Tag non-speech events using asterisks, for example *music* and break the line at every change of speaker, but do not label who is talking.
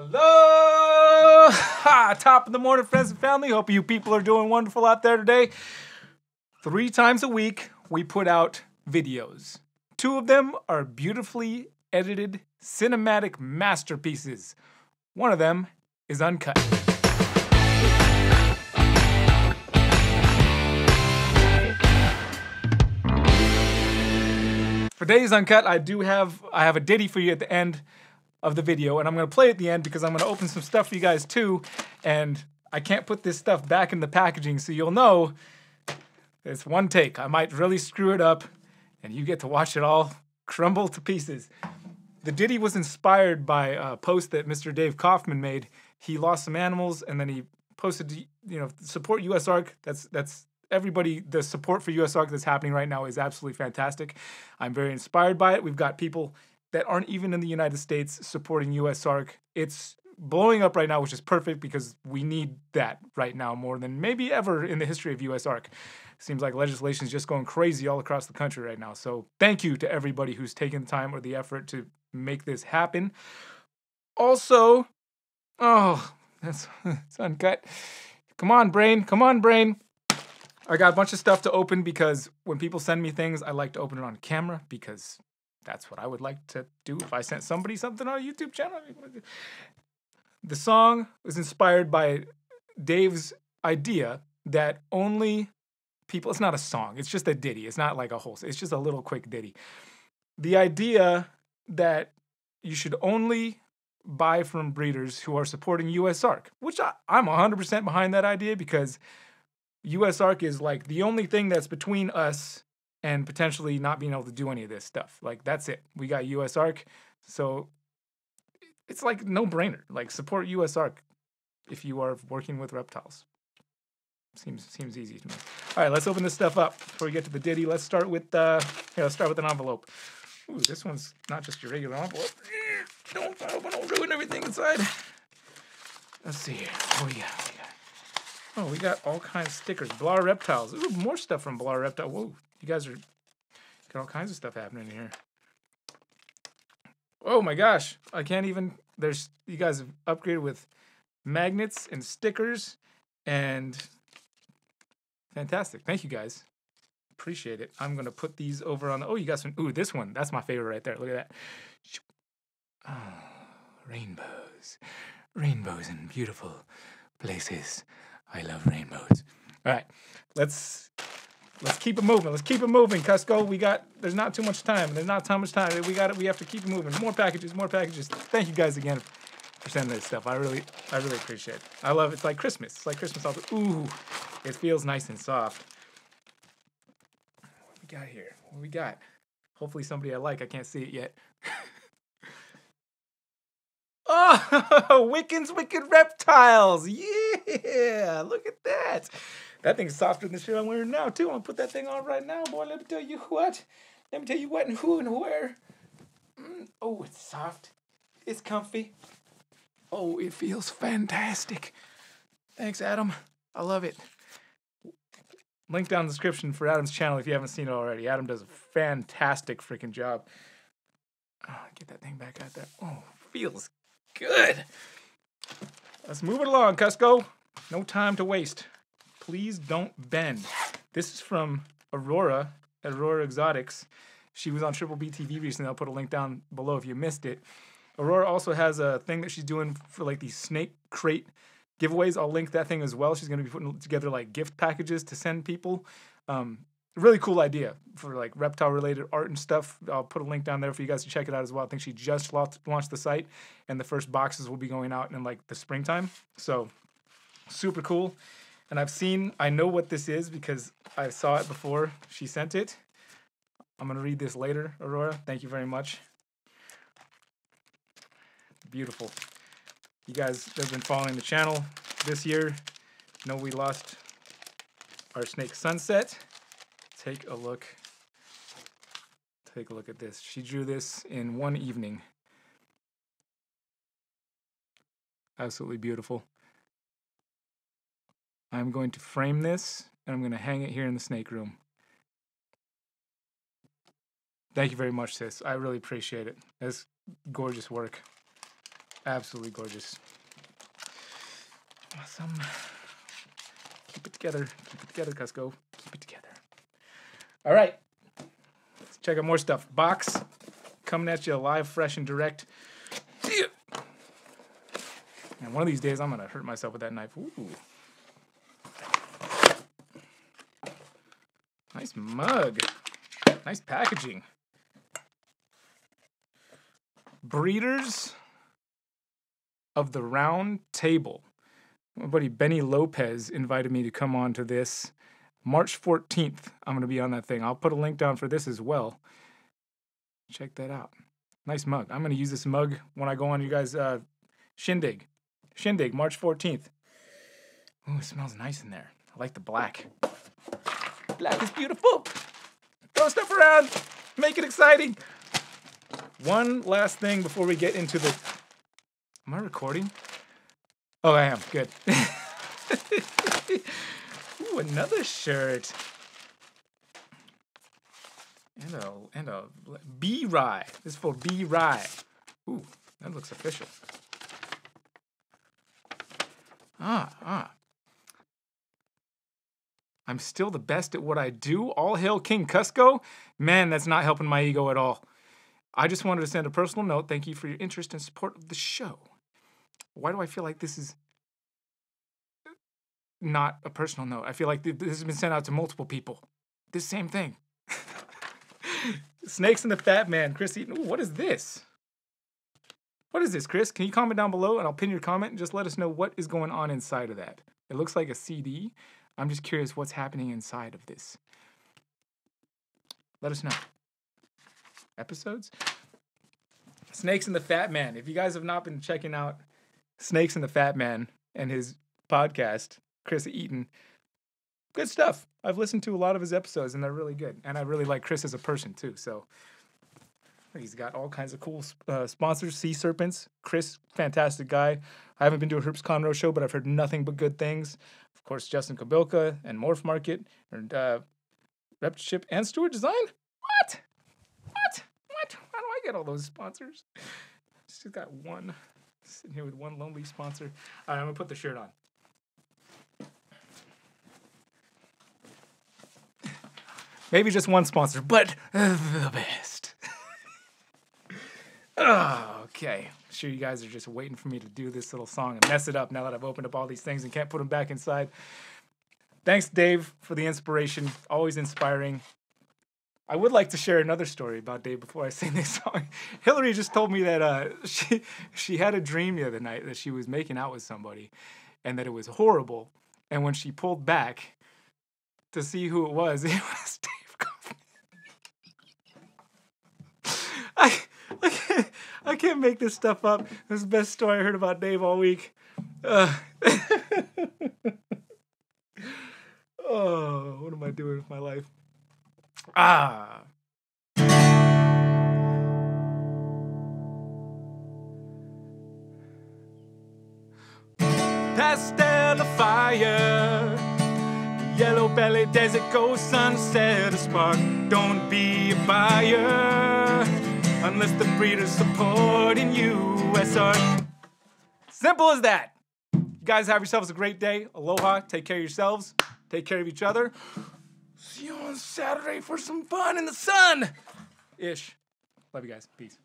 Hello! Ha! Top of the morning, friends and family. Hope you people are doing wonderful out there today. Three times a week, we put out videos. Two of them are beautifully edited cinematic masterpieces. One of them is uncut. For today's uncut, I do have I have a ditty for you at the end of the video, and I'm gonna play at the end because I'm gonna open some stuff for you guys too, and I can't put this stuff back in the packaging, so you'll know it's one take. I might really screw it up, and you get to watch it all crumble to pieces. The ditty was inspired by a post that Mr. Dav Kaufman made. He lost some animals, and then he posted, you know, support USARK. That's that's everybody. The support for USARK that's happening right now is absolutely fantastic. I'm very inspired by it. We've got people that aren't even in the United States supporting USARK. It's blowing up right now, which is perfect because we need that right now more than maybe ever in the history of USARK. Seems like legislation is just going crazy all across the country right now. So thank you to everybody who's taken the time or the effort to make this happen. Also, oh, that's *laughs* it's uncut. Come on, brain. Come on, brain. I got a bunch of stuff to open because when people send me things, I like to open it on camera because that's what I would like to do if I sent somebody something on a YouTube channel. The song was inspired by Dav's idea that only people, it's not a song, it's just a ditty. It's not like a whole, it's just a little quick ditty. The idea that you should only buy from breeders who are supporting USARK, which I, I'm 100% behind that idea because USARK is like the only thing that's between us and potentially not being able to do any of this stuff. Like that's it. We got USARK, so it's like no brainer. Like support USARK if you are working with reptiles. Seems seems easy to me. All right, let's open this stuff up before we get to the ditty. Let's start with uh, here. Let's start with an envelope. Ooh, this one's not just your regular envelope. *sniffs* Don't open, don't ruin everything inside. Let's see here. Oh yeah. Oh, we got all kinds of stickers. Blar Reptiles. Ooh, more stuff from Blar Reptile. Whoa, you guys are got all kinds of stuff happening here. Oh my gosh, I can't even. There's you guys have upgraded with magnets and stickers and fantastic. Thank you guys. Appreciate it. I'm gonna put these over on the. Oh, you got some. Ooh, this one. That's my favorite right there. Look at that. Oh, rainbows, rainbows in beautiful places. I love rainbows. All right, let's let's keep it moving. Let's keep it moving, Kusko. We got there's not too much time. There's not too much time. We got it. We have to keep it moving. More packages, more packages. Thank you guys again for sending this stuff. I really I really appreciate it. I love it. It's like Christmas. It's like Christmas all the ooh. It feels nice and soft. What we got here? What we got? Hopefully somebody I like. I can't see it yet. *laughs* Oh, *laughs* Wickens Wicked Reptiles. Yeah, look at that. That thing's softer than the shit I'm wearing now, too. I'm gonna put that thing on right now, boy. Let me tell you what. Let me tell you what and who and where. Mm, oh, it's soft. It's comfy. Oh, it feels fantastic. Thanks, Adam. I love it. Link down in the description for Adam's channel if you haven't seen it already. Adam does a fantastic freaking job. Oh, get that thing back out there. Oh, feels good. Let's move it along, Kusko. No time to waste. Please don't bend. This is from Aurora, Aurora Exotics. She was on Triple B TV recently. I'll put a link down below if you missed it. Aurora also has a thing that she's doing for like these snake crate giveaways. I'll link that thing as well. She's going to be putting together like gift packages to send people. Um, really cool idea for like reptile related art and stuff. I'll put a link down there for you guys to check it out as well. I think she just launched the site and the first boxes will be going out in like the springtime. So super cool. And I've seen, I know what this is because I saw it before she sent it. I'm going to read this later, Aurora. Thank you very much. Beautiful. You guys have been following the channel this year. Know we lost our snake sunset take a look. Take a look at this. She drew this in one evening. Absolutely beautiful. I'm going to frame this and I'm going to hang it here in the snake room. Thank you very much, sis. I really appreciate it. That's gorgeous work. Absolutely gorgeous. Awesome. Keep it together. Keep it together, Kusko. Keep it together. All right. Let's check out more stuff. Box coming at you live, fresh, and direct. And one of these days, I'm going to hurt myself with that knife. Ooh. Nice mug. Nice packaging. Breeders of the Round Table. My buddy Benny Lopez invited me to come on to this. March 14th, I'm going to be on that thing. I'll put a link down for this as well. Check that out. Nice mug. I'm going to use this mug when I go on you guys' uh, shindig. Shindig, March 14th. Oh, it smells nice in there. I like the black. Black is beautiful. Throw stuff around. Make it exciting. One last thing before we get into the. Am I recording? Oh, I am. Good. *laughs* Ooh, another shirt. And a and a B Rye. This is for B Rye. Ooh, that looks official. Ah, ah. I'm still the best at what I do. All hail King Kusko. Man, that's not helping my ego at all. I just wanted to send a personal note. Thank you for your interest and support of the show. Why do I feel like this is not a personal note? I feel like this has been sent out to multiple people. This same thing. *laughs* Snakes and the Fat Man. Chris Eaton. Ooh, what is this? What is this, Chris? Can you comment down below and I'll pin your comment and just let us know what is going on inside of that? It looks like a CD. I'm just curious what's happening inside of this. Let us know. Episodes? Snakes and the Fat Man. If you guys have not been checking out Snakes and the Fat Man and his podcast, Chris Eaton, good stuff. I've listened to a lot of his episodes and they're really good. And I really like Chris as a person too. So he's got all kinds of cool uh, sponsors. Sea Serpents, Chris, fantastic guy. I haven't been to a Herbst Conroe show, but I've heard nothing but good things Of course, Justin Kobylka and MorphMarket and uh, Repship and Stewart Design. What? What? What? How do I get all those sponsors? She's got one sitting here with one lonely sponsor. All right, I'm gonna put the shirt on. Maybe just one sponsor, but the best. *laughs* okay sure you guys are just waiting for me to do this little song and mess it up now that I've opened up all these things and can't put them back inside. Thanks, Dav, for the inspiration. Always inspiring. I would like to share another story about Dav before I *laughs* sing this song. Hillary just told me that uh, *laughs* she she had a dream the other night that she was making out with somebody, and that it was horrible. And when she pulled back to see who it was, *laughs* it was Dav. I I can't, make this stuff up. This is the best story I heard about Dav all week. Uh, *laughs* oh, what am I doing with my life? Ah. Pastel of fire, yellow belly desert ghost sunset a spark. Don't be a buyer unless the breeder's supporting you, USARK. Simple as that. You guys have yourselves a great day. Aloha. Take care of yourselves. Take care of each other. See you on Saturday for some fun in the sun. Ish. Love you guys. Peace.